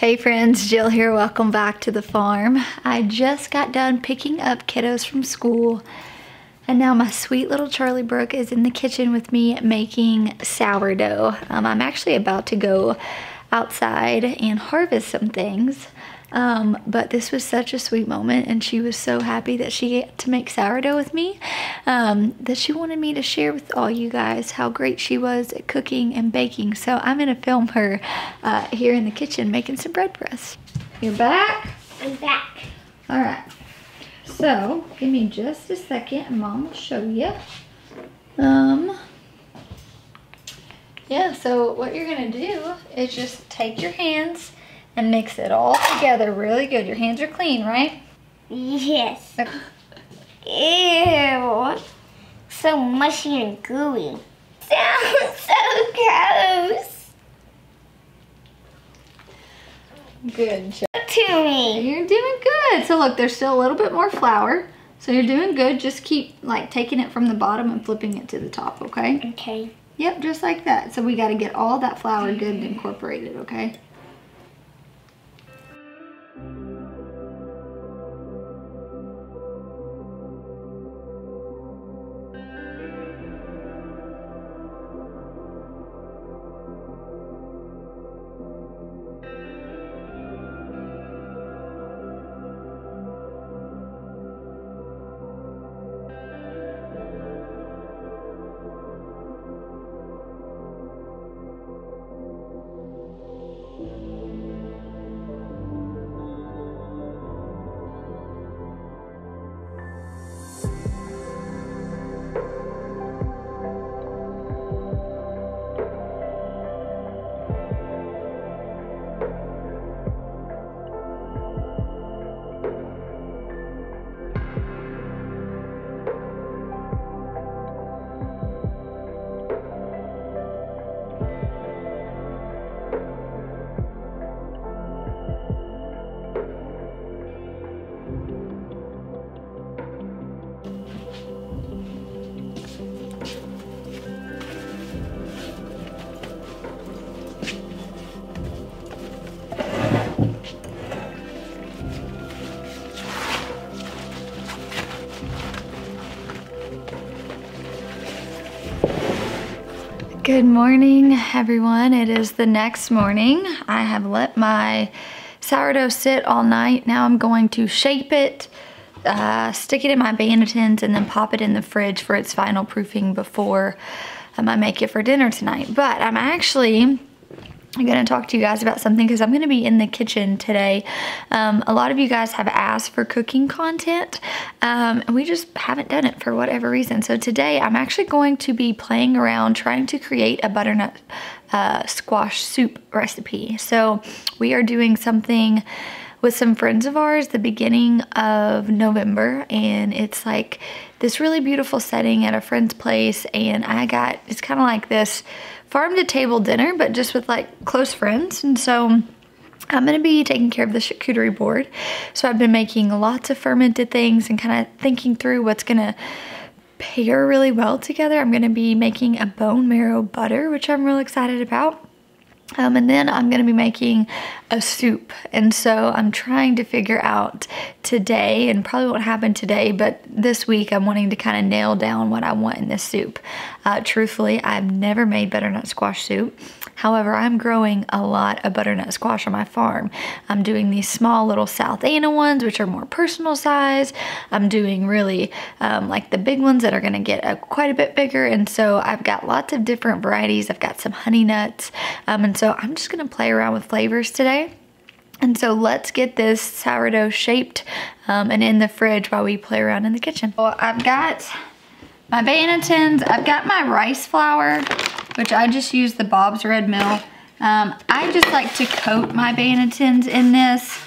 Hey friends, Jill here. Welcome back to the farm. I just got done picking up kiddos from school and now my sweet little Charlie Brooke is in the kitchen with me making sourdough. Um, I'm actually about to go outside and harvest some things. Um, but this was such a sweet moment and she was so happy that she got to make sourdough with me um, that she wanted me to share with all you guys how great she was at cooking and baking. So I'm gonna film her uh, here in the kitchen making some bread for us. You're back? I'm back. All right. So give me just a second and mom will show you. Um, yeah, so what you're gonna do is just take your hands and mix it all together really good. Your hands are clean, right? Yes. Ew. So mushy and gooey. Sounds so gross. Good job. To me. You're doing good. So look, there's still a little bit more flour. So you're doing good. Just keep like taking it from the bottom and flipping it to the top, okay? Okay. Yep, just like that. So we got to get all that flour good and incorporated, okay? Good morning, everyone. It is the next morning. I have let my sourdough sit all night. Now I'm going to shape it, uh, stick it in my bannetons, and then pop it in the fridge for its final proofing before um, I make it for dinner tonight. But I'm actually I'm gonna talk to you guys about something because I'm gonna be in the kitchen today. Um, a lot of you guys have asked for cooking content um, and we just haven't done it for whatever reason. So today I'm actually going to be playing around trying to create a butternut uh, squash soup recipe. So we are doing something with some friends of ours the beginning of November and it's like this really beautiful setting at a friend's place and I got, it's kind of like this farm to table dinner, but just with like close friends. And so I'm gonna be taking care of the charcuterie board. So I've been making lots of fermented things and kind of thinking through what's gonna pair really well together. I'm gonna be making a bone marrow butter, which I'm real excited about. Um, and then I'm gonna be making a soup. And so I'm trying to figure out today, and probably won't happen today, but this week I'm wanting to kind of nail down what I want in this soup. Uh, truthfully, I've never made butternut squash soup. However, I'm growing a lot of butternut squash on my farm. I'm doing these small little South Anna ones, which are more personal size. I'm doing really um, like the big ones that are gonna get a, quite a bit bigger. And so I've got lots of different varieties. I've got some honey nuts. Um, and so I'm just gonna play around with flavors today. And so let's get this sourdough shaped um, and in the fridge while we play around in the kitchen. Well, I've got my bannetons, I've got my rice flour, which I just use the Bob's Red Mill. Um, I just like to coat my bannetons in this.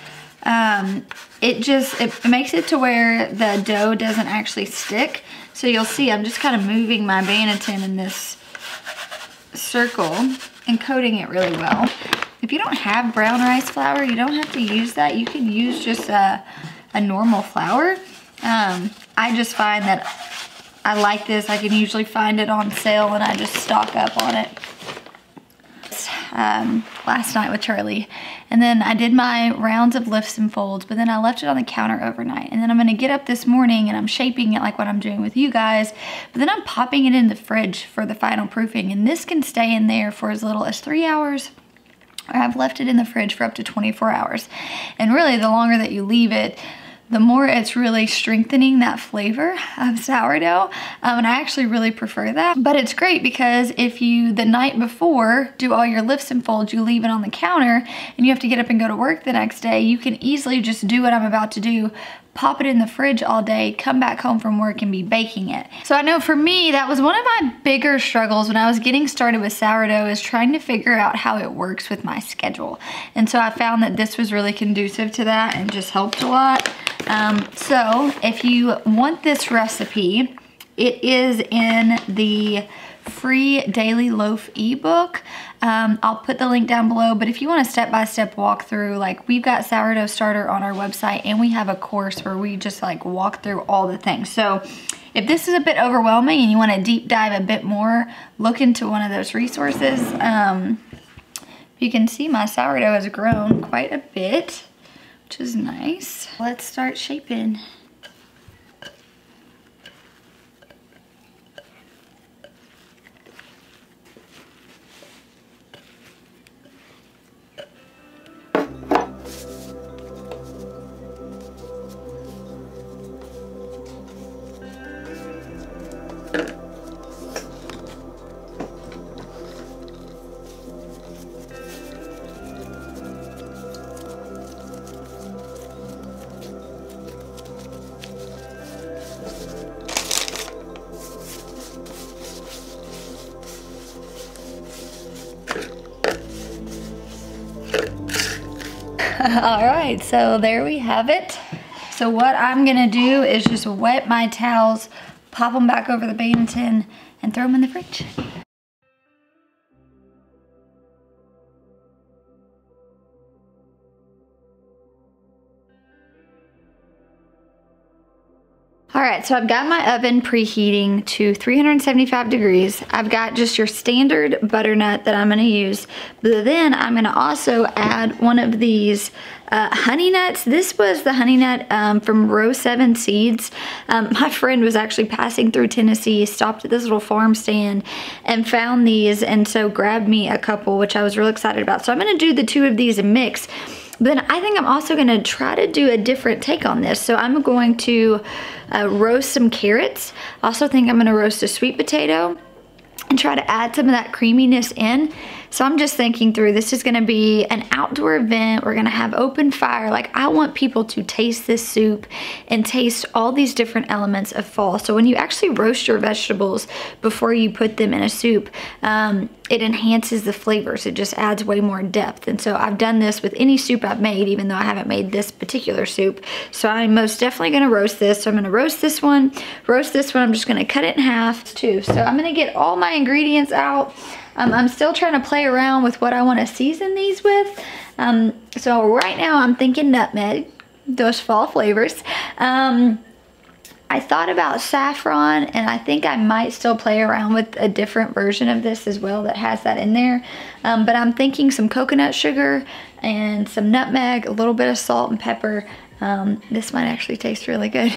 Um, it just, it makes it to where the dough doesn't actually stick. So you'll see I'm just kind of moving my banneton in this circle and coating it really well. If you don't have brown rice flour, you don't have to use that. You can use just a, a normal flour. Um, I just find that I like this. I can usually find it on sale and I just stock up on it. um, last night with Charlie. And then I did my rounds of lifts and folds, but then I left it on the counter overnight. And then I'm gonna get up this morning and I'm shaping it like what I'm doing with you guys, but then I'm popping it in the fridge for the final proofing. And this can stay in there for as little as three hours or I've left it in the fridge for up to 24 hours. And really the longer that you leave it, the more it's really strengthening that flavor of sourdough. Um, and I actually really prefer that. But it's great because if you, the night before, do all your lifts and folds, you leave it on the counter and you have to get up and go to work the next day, you can easily just do what I'm about to do pop it in the fridge all day, come back home from work and be baking it. So I know for me, that was one of my bigger struggles when I was getting started with sourdough is trying to figure out how it works with my schedule. And so I found that this was really conducive to that and just helped a lot. Um, so if you want this recipe, it is in the free daily loaf ebook. Um, I'll put the link down below, but if you want a step-by-step -step walkthrough, like we've got Sourdough Starter on our website and we have a course where we just like walk through all the things. So if this is a bit overwhelming and you want to deep dive a bit more, look into one of those resources. Um, you can see my sourdough has grown quite a bit, which is nice. Let's start shaping. So there we have it. So what I'm gonna do is just wet my towels, pop them back over the Banneton, and throw them in the fridge. All right, so I've got my oven preheating to 375 degrees. I've got just your standard butternut that I'm gonna use, but then I'm gonna also add one of these uh, honey nuts. This was the honey nut um, from Row 7 Seeds. Um, my friend was actually passing through Tennessee, stopped at this little farm stand and found these and so grabbed me a couple, which I was real excited about. So I'm gonna do the two of these and mix. But then I think I'm also gonna try to do a different take on this. So I'm going to uh, roast some carrots. Also think I'm gonna roast a sweet potato and try to add some of that creaminess in. So I'm just thinking through, this is gonna be an outdoor event. We're gonna have open fire. Like I want people to taste this soup and taste all these different elements of fall. So when you actually roast your vegetables before you put them in a soup, um, it enhances the flavors. It just adds way more depth. And so I've done this with any soup I've made, even though I haven't made this particular soup. So I'm most definitely gonna roast this. So I'm gonna roast this one, roast this one. I'm just gonna cut it in half too. So I'm gonna get all my ingredients out. Um, I'm still trying to play around with what I want to season these with. Um, so right now I'm thinking nutmeg, those fall flavors. Um, I thought about saffron and I think I might still play around with a different version of this as well that has that in there. Um, but I'm thinking some coconut sugar and some nutmeg, a little bit of salt and pepper. Um, this might actually taste really good.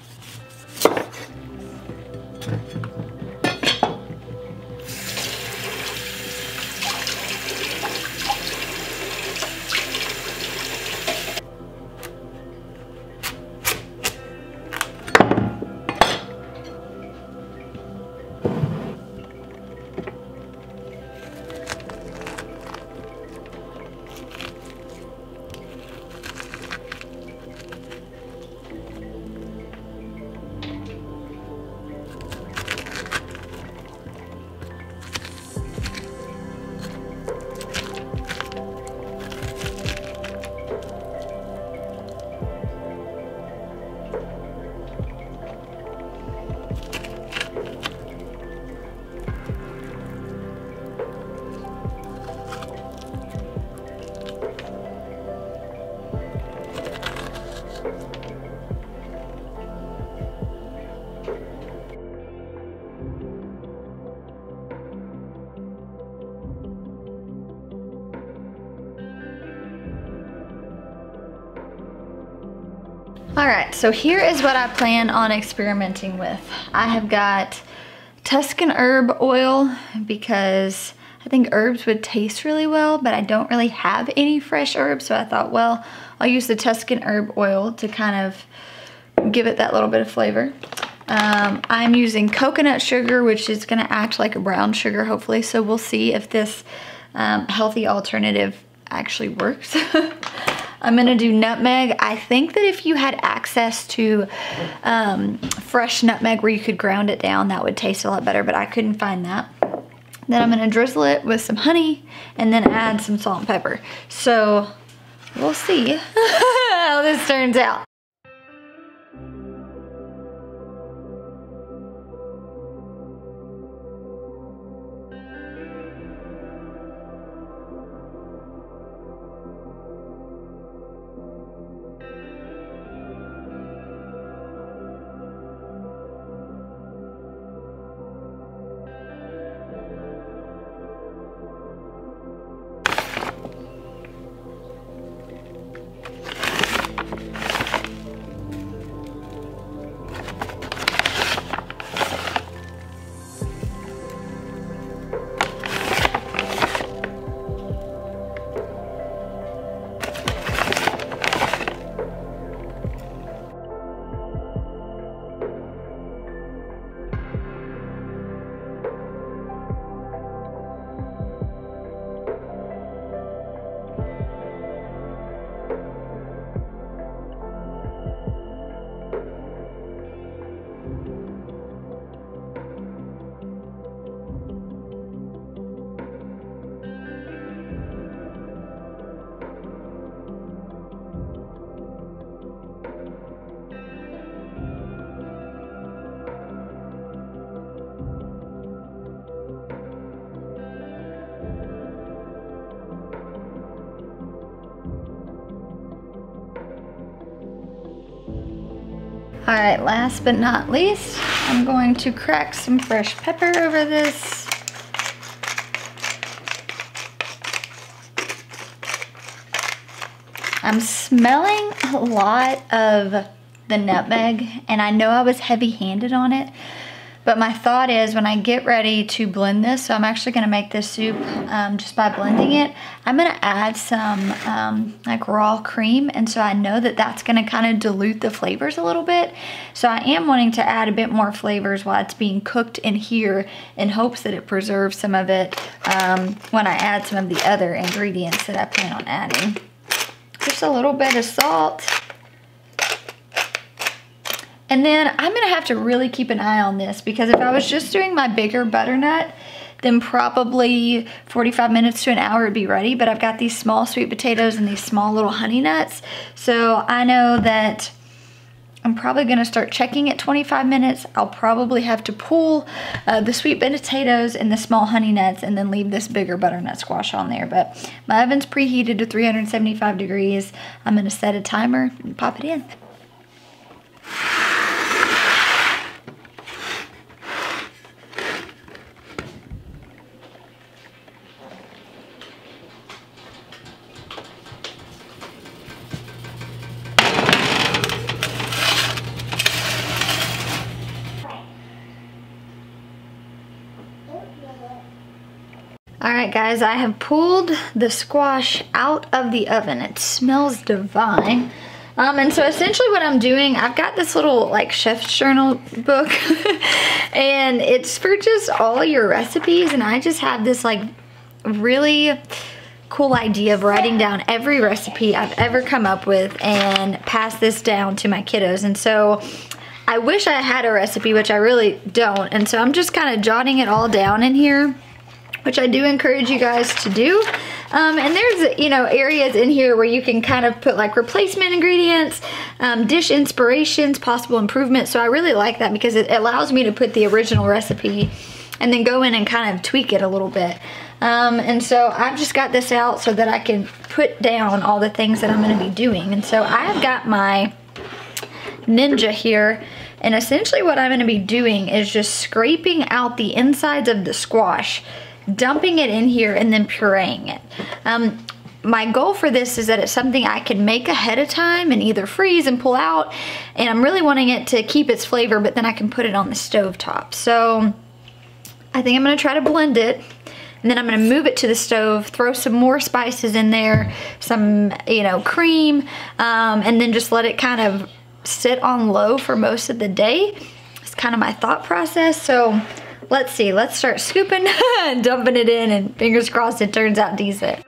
Right, so here is what I plan on experimenting with. I have got Tuscan herb oil because I think herbs would taste really well, but I don't really have any fresh herbs. So I thought, well, I'll use the Tuscan herb oil to kind of give it that little bit of flavor. Um, I'm using coconut sugar, which is gonna act like a brown sugar, hopefully. So we'll see if this um, healthy alternative actually works. I'm gonna do nutmeg. I think that if you had access to um, fresh nutmeg where you could ground it down, that would taste a lot better, but I couldn't find that. Then I'm gonna drizzle it with some honey and then add some salt and pepper. So we'll see how this turns out. All right, last but not least, I'm going to crack some fresh pepper over this. I'm smelling a lot of the nutmeg and I know I was heavy handed on it, but my thought is when I get ready to blend this, so I'm actually gonna make this soup um, just by blending it, I'm gonna add some um, like raw cream. And so I know that that's gonna kind of dilute the flavors a little bit. So I am wanting to add a bit more flavors while it's being cooked in here in hopes that it preserves some of it um, when I add some of the other ingredients that I plan on adding. Just a little bit of salt. And then I'm gonna have to really keep an eye on this because if I was just doing my bigger butternut, then probably 45 minutes to an hour would be ready. But I've got these small sweet potatoes and these small little honey nuts. So I know that I'm probably gonna start checking at 25 minutes. I'll probably have to pull uh, the sweet potatoes and the small honey nuts and then leave this bigger butternut squash on there. But my oven's preheated to 375 degrees. I'm gonna set a timer and pop it in. Guys, I have pulled the squash out of the oven. It smells divine. Um, and so essentially what I'm doing, I've got this little like chef's journal book and it's for just all your recipes. And I just have this like really cool idea of writing down every recipe I've ever come up with and pass this down to my kiddos. And so I wish I had a recipe, which I really don't. And so I'm just kind of jotting it all down in here which I do encourage you guys to do. Um, and there's, you know, areas in here where you can kind of put like replacement ingredients, um, dish inspirations, possible improvements. So I really like that because it allows me to put the original recipe and then go in and kind of tweak it a little bit. Um, and so I've just got this out so that I can put down all the things that I'm gonna be doing. And so I've got my Ninja here and essentially what I'm gonna be doing is just scraping out the insides of the squash dumping it in here and then pureeing it. Um, my goal for this is that it's something I can make ahead of time and either freeze and pull out. And I'm really wanting it to keep its flavor, but then I can put it on the stove top. So I think I'm gonna try to blend it and then I'm gonna move it to the stove, throw some more spices in there, some, you know, cream, um, and then just let it kind of sit on low for most of the day. It's kind of my thought process. So let's see, let's start scooping and dumping it in and fingers crossed it turns out decent.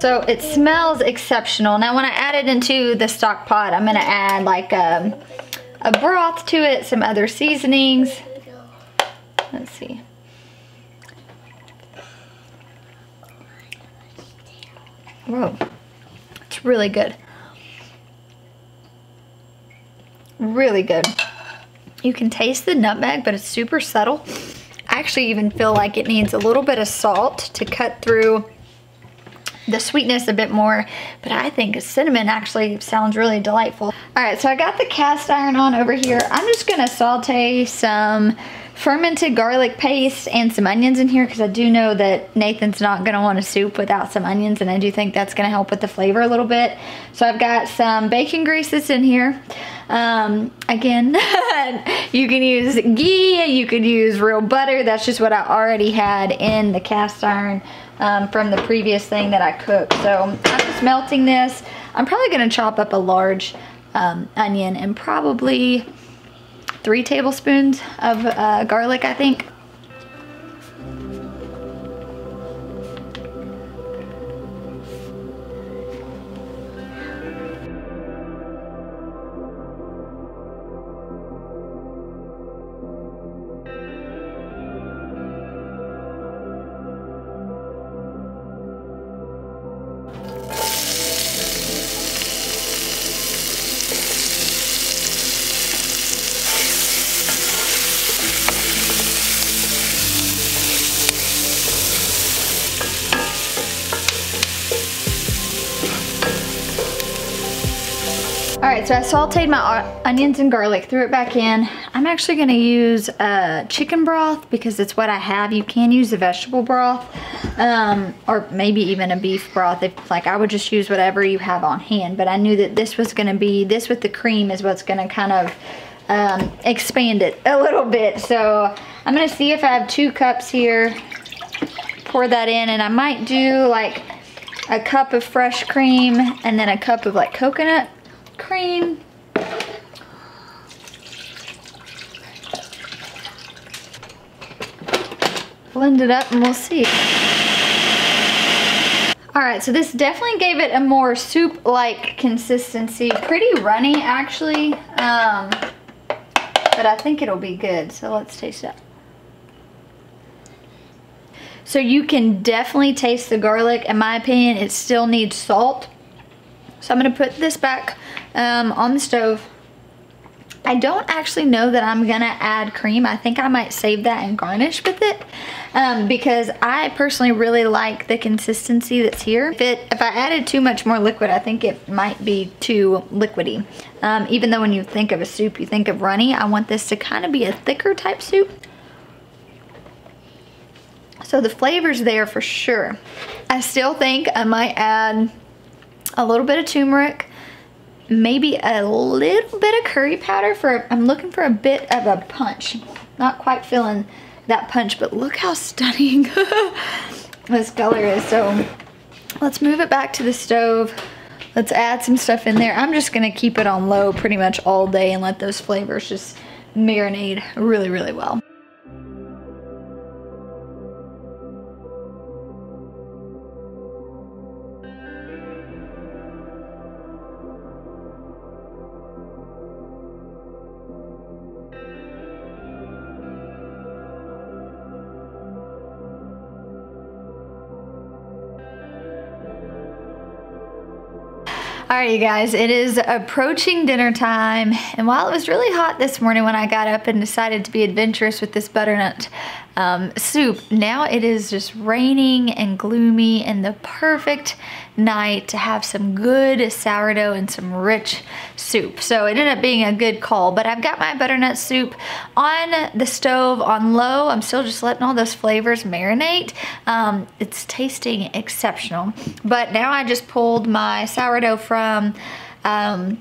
So it smells exceptional. Now when I add it into the stock pot, I'm gonna add like a, um, a broth to it, some other seasonings. Let's see. Whoa, it's really good. Really good. You can taste the nutmeg, but it's super subtle. I actually even feel like it needs a little bit of salt to cut through the sweetness a bit more, but I think cinnamon actually sounds really delightful. All right, so I got the cast iron on over here. I'm just gonna saute some fermented garlic paste and some onions in here because I do know that Nathan's not gonna want a soup without some onions and I do think that's gonna help with the flavor a little bit. So I've got some bacon grease that's in here. Um, again, you can use ghee, you could use real butter. That's just what I already had in the cast iron um, from the previous thing that I cooked. So I'm just melting this. I'm probably gonna chop up a large um, onion and probably three tablespoons of uh, garlic, I think. Right, so I sauteed my onions and garlic, threw it back in. I'm actually gonna use uh, chicken broth because it's what I have. You can use a vegetable broth um, or maybe even a beef broth. If like I would just use whatever you have on hand, but I knew that this was gonna be, this with the cream is what's gonna kind of um, expand it a little bit. So I'm gonna see if I have two cups here, pour that in and I might do like a cup of fresh cream and then a cup of like coconut cream. Blend it up and we'll see. All right, so this definitely gave it a more soup-like consistency. Pretty runny, actually. Um, but I think it'll be good, so let's taste it. So you can definitely taste the garlic. In my opinion, it still needs salt. So I'm gonna put this back um, on the stove. I don't actually know that I'm gonna add cream. I think I might save that and garnish with it um, because I personally really like the consistency that's here. If, it, if I added too much more liquid, I think it might be too liquidy. Um, even though when you think of a soup, you think of runny, I want this to kind of be a thicker type soup. So the flavor's there for sure. I still think I might add a little bit of turmeric, maybe a little bit of curry powder for, I'm looking for a bit of a punch. Not quite feeling that punch, but look how stunning this color is. So let's move it back to the stove. Let's add some stuff in there. I'm just gonna keep it on low pretty much all day and let those flavors just marinate really, really well. All right, you guys, it is approaching dinner time. And while it was really hot this morning when I got up and decided to be adventurous with this butternut um, soup, now it is just raining and gloomy and the perfect night to have some good sourdough and some rich soup. So it ended up being a good call, but I've got my butternut soup on the stove on low. I'm still just letting all those flavors marinate. Um, it's tasting exceptional. But now I just pulled my sourdough from um,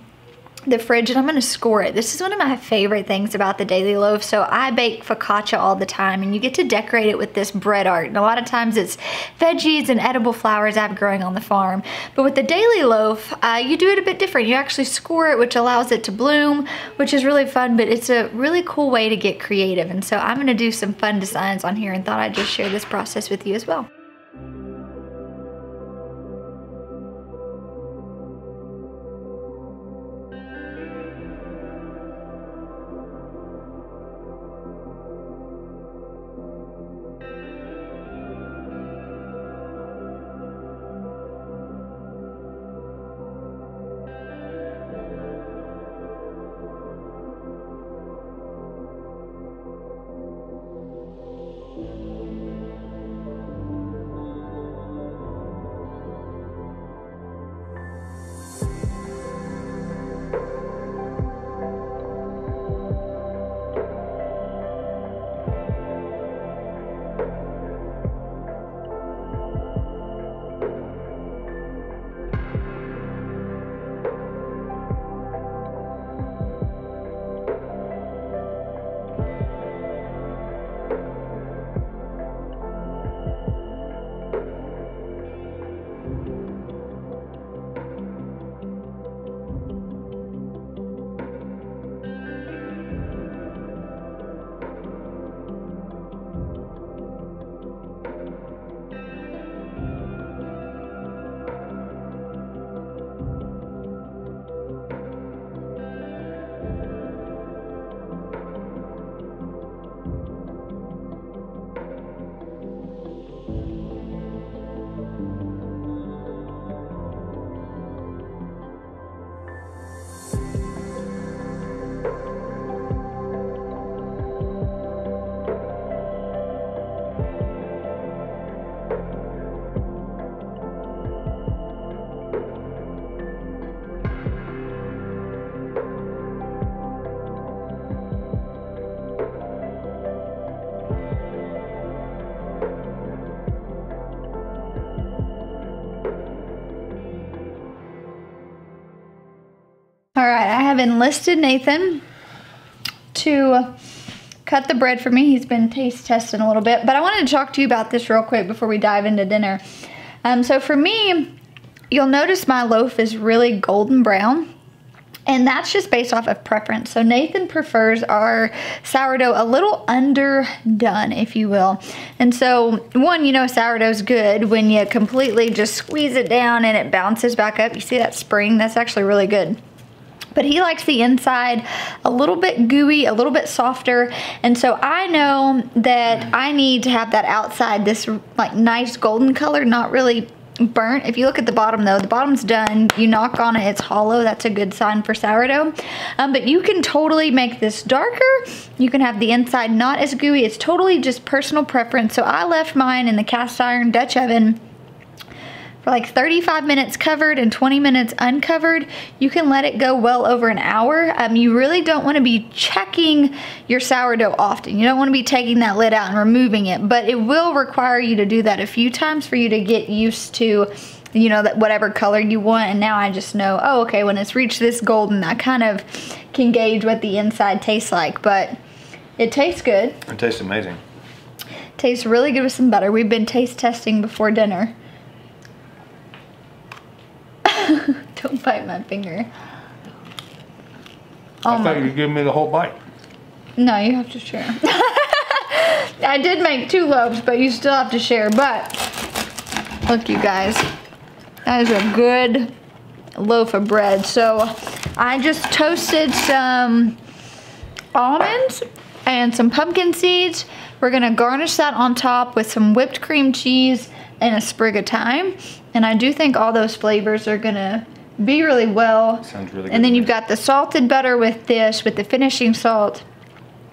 the fridge and I'm gonna score it. This is one of my favorite things about the Daily Loaf. So I bake focaccia all the time and you get to decorate it with this bread art. And a lot of times it's veggies and edible flowers I have growing on the farm. But with the Daily Loaf, uh, you do it a bit different. You actually score it, which allows it to bloom, which is really fun, but it's a really cool way to get creative. And so I'm gonna do some fun designs on here and thought I'd just share this process with you as well. Have enlisted Nathan to cut the bread for me. He's been taste testing a little bit, but I wanted to talk to you about this real quick before we dive into dinner. Um, so for me, you'll notice my loaf is really golden brown. And that's just based off of preference. So Nathan prefers our sourdough a little underdone, if you will. And so, one, you know, sourdough's good when you completely just squeeze it down and it bounces back up. You see that spring? That's actually really good but he likes the inside a little bit gooey, a little bit softer. And so I know that I need to have that outside, this like nice golden color, not really burnt. If you look at the bottom though, the bottom's done. You knock on it, it's hollow. That's a good sign for sourdough. Um, but you can totally make this darker. You can have the inside not as gooey. It's totally just personal preference. So I left mine in the cast iron Dutch oven for like 35 minutes covered and 20 minutes uncovered. You can let it go well over an hour. Um, you really don't want to be checking your sourdough often. You don't want to be taking that lid out and removing it, but it will require you to do that a few times for you to get used to you know, that whatever color you want. And now I just know, oh, okay, when it's reached this golden, I kind of can gauge what the inside tastes like. But it tastes good. It tastes amazing. Tastes really good with some butter. We've been taste testing before dinner. Don't bite my finger. I Oh thought you'd give me the whole bite. No, you have to share. I did make two loaves, but you still have to share. But look, you guys, that is a good loaf of bread. So I just toasted some almonds and some pumpkin seeds. We're gonna garnish that on top with some whipped cream cheese and a sprig of thyme. And I do think all those flavors are gonna be really well. Sounds really good. And then you've got the salted butter with this, with the finishing salt.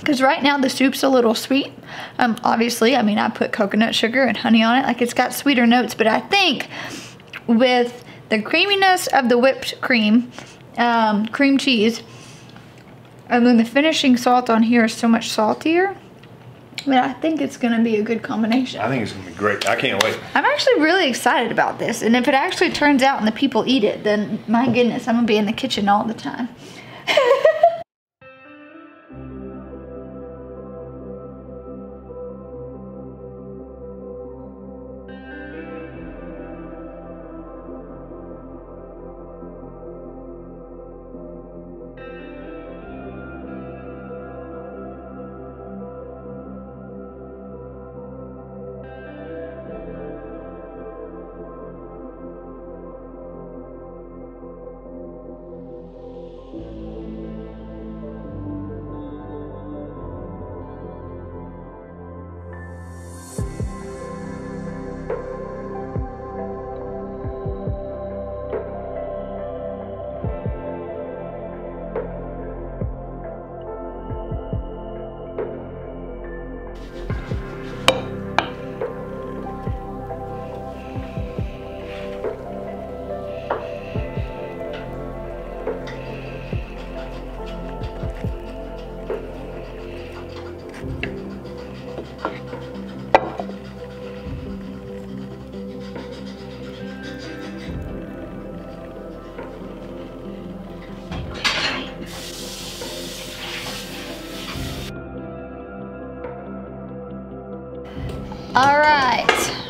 Because right now the soup's a little sweet. Um, obviously, I mean, I put coconut sugar and honey on it. Like it's got sweeter notes, but I think with the creaminess of the whipped cream, um, cream cheese, and then the finishing salt on here is so much saltier. But I think it's gonna be a good combination. I think it's gonna be great. I can't wait. I'm actually really excited about this. And if it actually turns out and the people eat it, then my goodness, I'm gonna be in the kitchen all the time.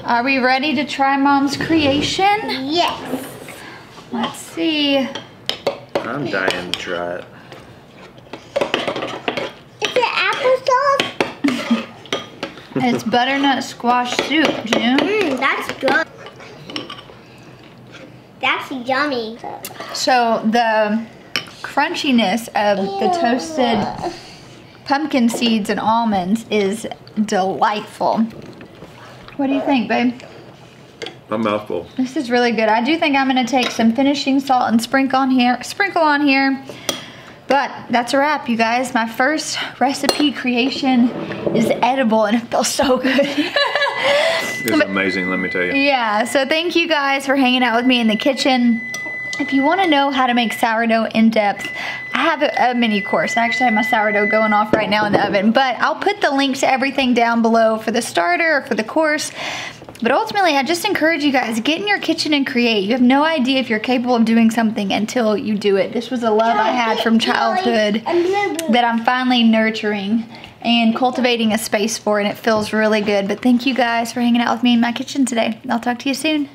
are we ready to try mom's creation? Yes. Let's see. I'm dying to try it. Is it applesauce? It's butternut squash soup, June. Mmm, that's good. That's yummy. So the crunchiness of the toasted pumpkin seeds and almonds is delightful. What do you think, babe? A mouthful. This is really good. I do think I'm gonna take some finishing salt and sprinkle on here, sprinkle on here. But that's a wrap, you guys. My first recipe creation is edible and it feels so good. It's amazing, let me tell you. Yeah, so thank you guys for hanging out with me in the kitchen. If you want to know how to make sourdough in depth, I have a, a, mini course. I actually have my sourdough going off right now in the oven, but I'll put the link to everything down below for the starter or for the course. But ultimately, I just encourage you guys, get in your kitchen and create. You have no idea if you're capable of doing something until you do it. This was a love I had from childhood that I'm finally nurturing and cultivating a space for, and it feels really good. But thank you guys for hanging out with me in my kitchen today. I'll talk to you soon.